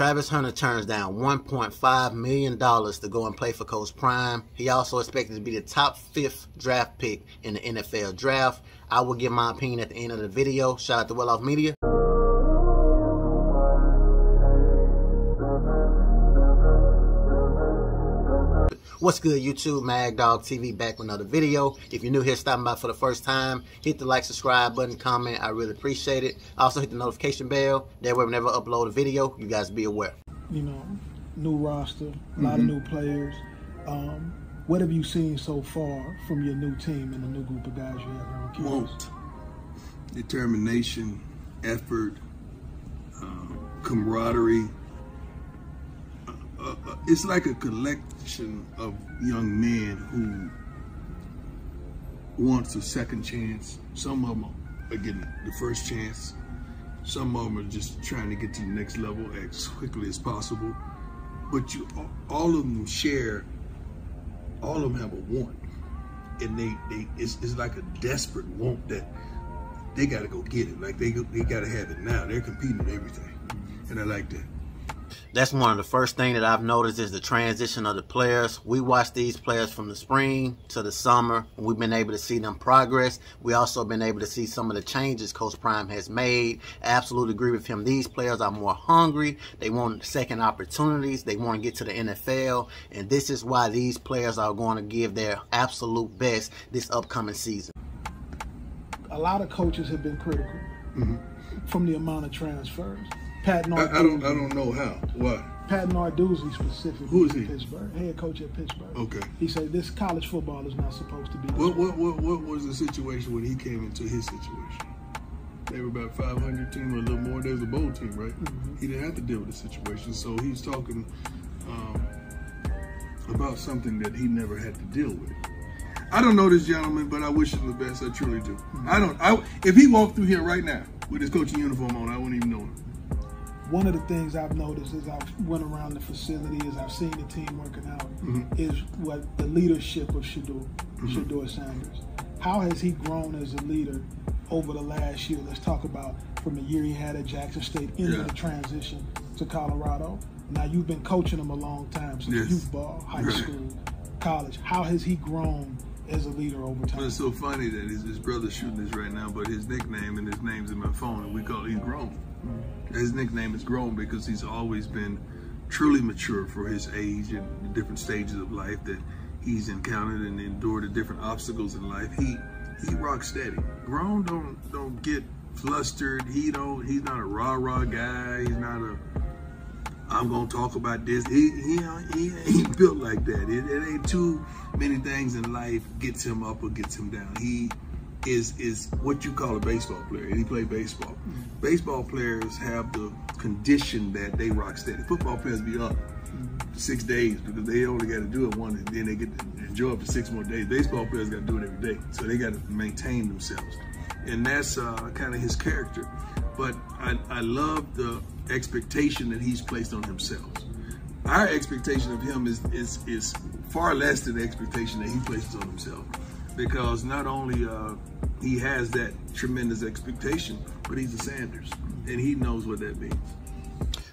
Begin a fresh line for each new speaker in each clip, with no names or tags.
Travis Hunter turns down $1.5 million to go and play for Coach Prime. He also expected to be the top fifth draft pick in the NFL draft. I will give my opinion at the end of the video. Shout out to Well Off Media. What's good, YouTube? Mag Dog TV back with another video. If you're new here, stopping by for the first time, hit the like, subscribe button, comment. I really appreciate it. Also, hit the notification bell. That way, whenever I upload a video, you guys be aware.
You know, new roster, a lot mm-hmm. of new players. Um, what have you seen so far from your new team and the new group of guys you have on campus?
Want, determination, effort, uh, camaraderie uh, it's like a collection of young men who wants a second chance. Some of them are getting the first chance. Some of them are just trying to get to the next level as quickly as possible. But you, all of them share, all of them have a want. And they, they it's, it's like a desperate want that they got to go get it. Like they, they got to have it now. They're competing with everything. And I like that
that's one of the first thing that I've noticed is the transition of the players. We watch these players from the spring to the summer. And we've been able to see them progress. We also been able to see some of the changes Coach Prime has made. absolutely agree with him. These players are more hungry. They want second opportunities. They want to get to the NFL. And this is why these players are going to give their absolute best this upcoming season.
A lot of coaches have been critical mm -hmm. from the amount of transfers. Pat Narduzzi.
I, I, don't. I don't know how. Why?
Pat Narduzzi specifically.
Who is he?
Pittsburgh, head coach at Pittsburgh.
Okay.
He said this college football is not supposed to be.
What, what what what was the situation when he came into his situation? They were about 500 team or a little more. There was a bowl team, right? Mm-hmm. He didn't have to deal with the situation, so he's talking um, about something that he never had to deal with. I don't know this gentleman, but I wish him the best. I truly do. Mm-hmm. I don't. I, if he walked through here right now with his coaching uniform on, I wouldn't even know him
one of the things I've noticed as I've went around the facility, as I've seen the team working out, mm-hmm. is what the leadership of Shedeur, mm-hmm. Shedeur Sanders. How has he grown as a leader over the last year? Let's talk about from the year he had at Jackson State into yeah. the transition to Colorado. Now you've been coaching him a long time since yes. youth ball, high right. school, college. How has he grown as a leader over time?
It's so funny that his, his brother's shooting this right now, but his nickname and his name's in my phone, and we call he's grown. Mm-hmm. His nickname is grown because he's always been truly mature for his age and the different stages of life that he's encountered and endured the different obstacles in life. He he rocks steady. Grown don't don't get flustered. He don't he's not a rah-rah guy. He's not a I'm gonna talk about this. He he, he ain't built like that. It, it ain't too many things in life gets him up or gets him down. He is is what you call a baseball player. And he played baseball. Mm -hmm. Baseball players have the condition that they rock steady. Football players be up mm -hmm. six days because they only got to do it one, and then they get to enjoy it for six more days. Baseball players got to do it every day, so they got to maintain themselves, and that's uh, kind of his character. But I, I love the expectation that he's placed on himself. Our expectation of him is is is far less than the expectation that he places on himself because not only uh, he has that tremendous expectation, but he's a Sanders, and he knows what that means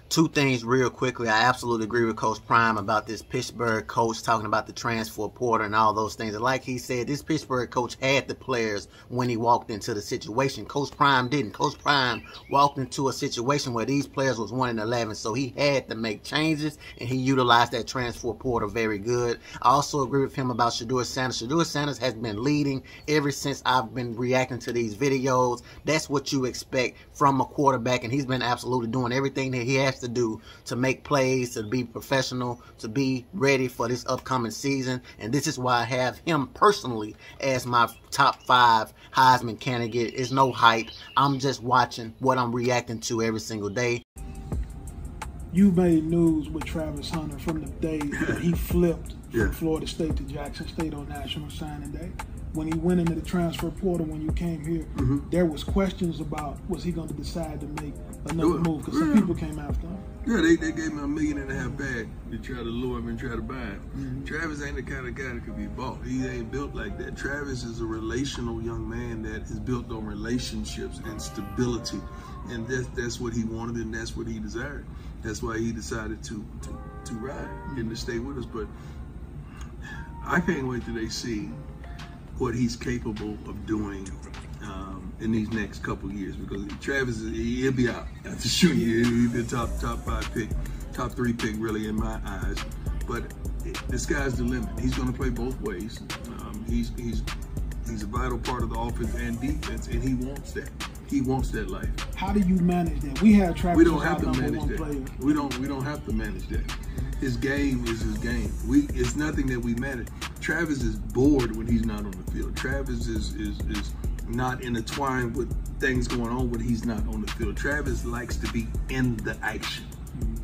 two things real quickly. I absolutely agree with Coach Prime about this Pittsburgh coach talking about the transfer portal and all those things. And like he said, this Pittsburgh coach had the players when he walked into the situation. Coach Prime didn't. Coach Prime walked into a situation where these players was 1 in 11. So he had to make changes and he utilized that transfer portal very good. I also agree with him about Shedeur Sanders. Shedeur Sanders has been leading ever since I've been reacting to these videos. That's what you expect from a quarterback. And he's been absolutely doing everything that he has to do to make plays, to be professional, to be ready for this upcoming season. And this is why I have him personally as my top five Heisman candidate. It's no hype. I'm just watching what I'm reacting to every single day.
You made news with Travis Hunter from the day that he flipped yeah. from Florida State to Jackson State on National Signing Day when he went into the transfer portal when you came here, mm-hmm. there was questions about was he going to decide to make another move because some people came after him.
Yeah, they, they gave him a million and a half bag to try to lure him and try to buy him. Mm-hmm. Travis ain't the kind of guy that could be bought. He ain't built like that. Travis is a relational young man that is built on relationships and stability. And that's, that's what he wanted and that's what he desired. That's why he decided to to, to ride and to stay with us. But I can't wait till they see what he's capable of doing um, in these next couple years because Travis he'll be out after shooting you. He'll be a top top five pick, top three pick really in my eyes. But the sky's the limit. He's going to play both ways. Um, he's he's he's a vital part of the offense and defense, and he wants that. He wants that life.
How do you manage that? We have Travis.
We don't have to manage that.
Player.
We don't. We don't have to manage that. His game is his game. We it's nothing that we manage. Travis is bored when he's not on the field. Travis is is is not intertwined with things going on when he's not on the field. Travis likes to be in the action.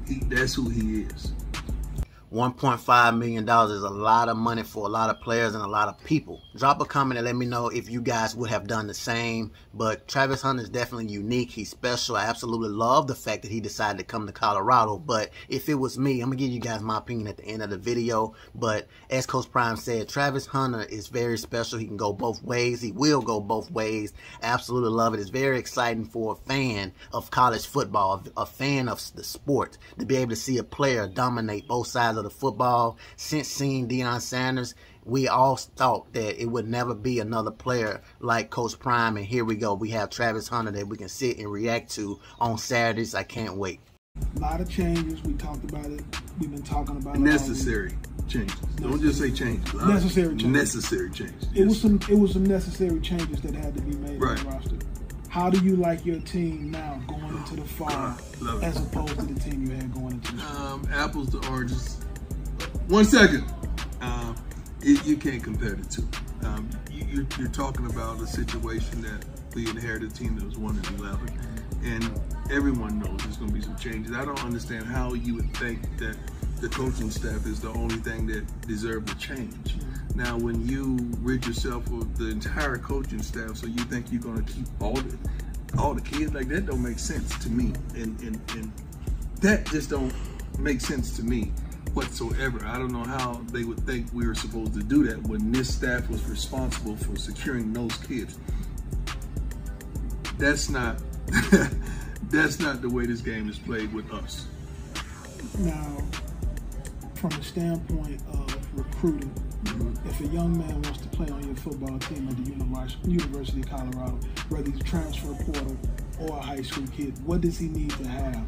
He, that's who he is.
$1.5 million is a lot of money for a lot of players and a lot of people. Drop a comment and let me know if you guys would have done the same. But Travis Hunter is definitely unique. He's special. I absolutely love the fact that he decided to come to Colorado. But if it was me, I'm going to give you guys my opinion at the end of the video. But as Coach Prime said, Travis Hunter is very special. He can go both ways. He will go both ways. Absolutely love it. It's very exciting for a fan of college football, a fan of the sport, to be able to see a player dominate both sides of of the football since seeing Deion Sanders. We all thought that it would never be another player like Coach Prime, and here we go. We have Travis Hunter that we can sit and react to on Saturdays. I can't wait.
A lot of changes. We talked about it. We've been talking about
necessary changes. Necessary. Don't just say changes.
Necessary changes.
Necessary changes.
It yes. was some. It was some necessary changes that had to be made right. in the roster. How do you like your team now going into the fall as opposed to the team you had going into the
um, apples to oranges one second. Uh, you, you, can't compare the two. Um, you, are talking about a situation that we inherited a team that was 1 and 11, and everyone knows there's going to be some changes. I don't understand how you would think that the coaching staff is the only thing that deserves a change. Now, when you rid yourself of the entire coaching staff, so you think you're going to keep all the all the kids like that, don't make sense to me, and and, and that just don't make sense to me whatsoever. I don't know how they would think we were supposed to do that when this staff was responsible for securing those kids. That's not that's not the way this game is played with us.
Now, from the standpoint of recruiting, mm-hmm. if a young man wants to play on your football team at the University of Colorado, whether he's a transfer portal or a high school kid, what does he need to have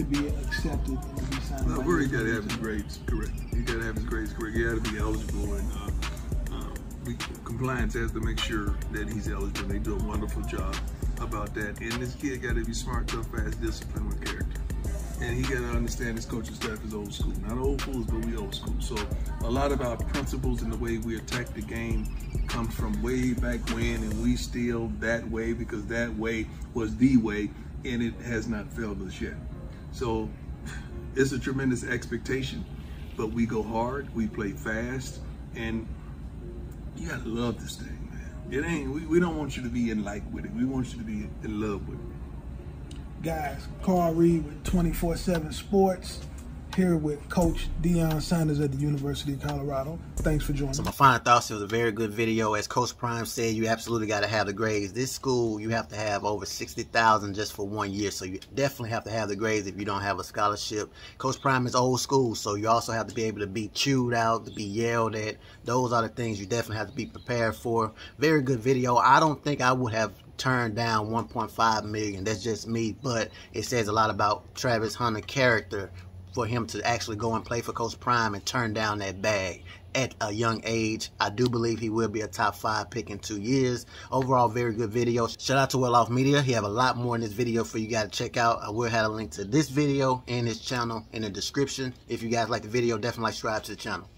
to be accepted and to be signed.
No, he got to have his grades correct. He got to have his grades correct. He got to be eligible, and uh, uh, we, compliance has to make sure that he's eligible. They do a wonderful job about that. And this kid got to be smart, tough, fast, disciplined with character. And he got to understand his coaching staff is old school. Not old fools, but we old school. So a lot of our principles and the way we attack the game comes from way back when, and we still that way because that way was the way, and it has not failed us yet. So it's a tremendous expectation, but we go hard, we play fast, and you gotta love this thing, man. It ain't, we, we don't want you to be in like with it. We want you to be in love with it.
Guys, Carl Reed with 24-7 Sports here with Coach Deion Sanders at the University of Colorado. Thanks for joining.
So my final thoughts, it was a very good video. As Coach Prime said, you absolutely got to have the grades. This school, you have to have over 60000 just for one year. So you definitely have to have the grades if you don't have a scholarship. Coach Prime is old school, so you also have to be able to be chewed out, to be yelled at. Those are the things you definitely have to be prepared for. Very good video. I don't think I would have turned down 1.5 million. That's just me, but it says a lot about Travis Hunter character for him to actually go and play for Coach Prime and turn down that bag at a young age. I do believe he will be a top five pick in two years. Overall, very good video. Shout out to Well Off Media. He have a lot more in this video for you guys to check out. I will have a link to this video and his channel in the description. If you guys like the video, definitely subscribe to the channel.